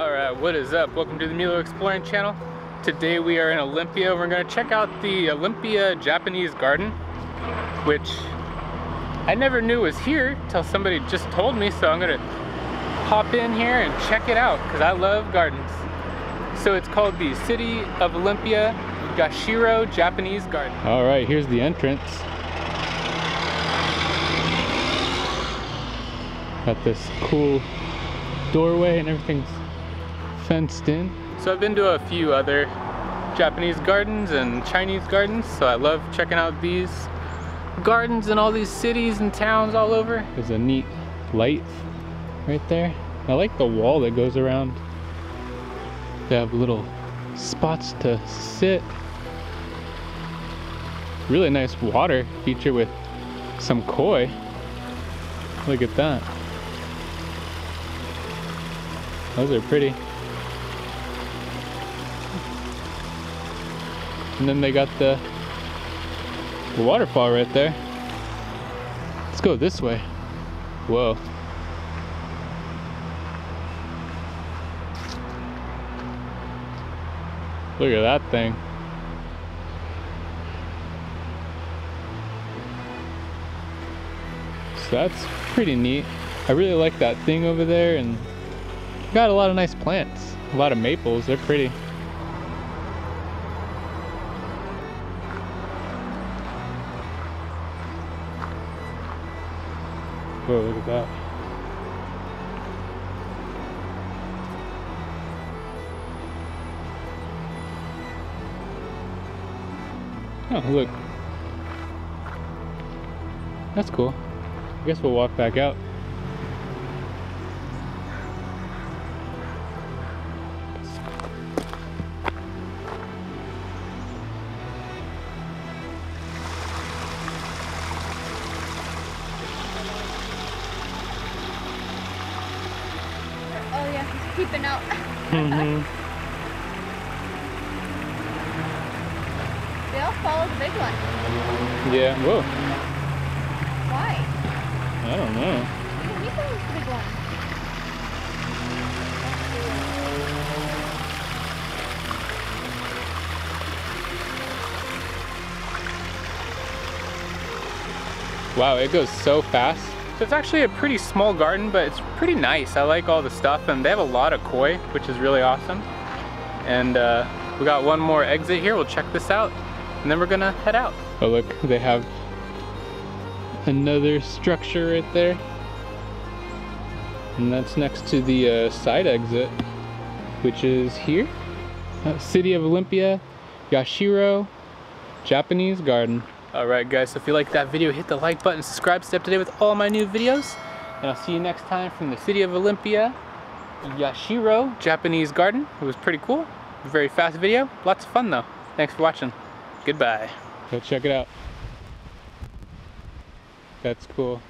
Alright, what is up? Welcome to the Emilio Exploring channel. Today we are in Olympia. We're going to check out the Olympia Japanese Garden, which I never knew was here till somebody just told me, so I'm going to hop in here and check it out because I love gardens. So it's called the City of Olympia Yashiro Japanese Garden. Alright, here's the entrance. Got this cool doorway and everything's fenced in. So I've been to a few other Japanese gardens and Chinese gardens, so I love checking out these gardens in all these cities and towns all over. There's a neat light right there. I like the wall that goes around. They have little spots to sit. Really nice water feature with some koi. Look at that. Those are pretty. And then they got the, waterfall right there. Let's go this way. Whoa. Look at that thing. So that's pretty neat. I really like that thing over there and got a lot of nice plants. A lot of maples, they're pretty. Whoa, look at that. Oh, look. That's cool. I guess we'll walk back out. Peeping out. Mm-hmm. they all follow the big one. Yeah, whoa. Why? I don't know. He follows the big one. Wow, it goes so fast. So it's actually a pretty small garden, but it's pretty nice. I like all the stuff, and they have a lot of koi, which is really awesome. And uh, we got one more exit here. We'll check this out, and then we're gonna head out. Oh look, they have another structure right there. And that's next to the uh, side exit, which is here. Uh, City of Olympia, Yashiro, Japanese Garden. Alright guys, so if you liked that video, hit the like button, subscribe, stay up to date with all my new videos. And I'll see you next time from the City of Olympia, Yashiro Japanese Garden. It was pretty cool. Very fast video. Lots of fun though. Thanks for watching. Goodbye. Go check it out. That's cool.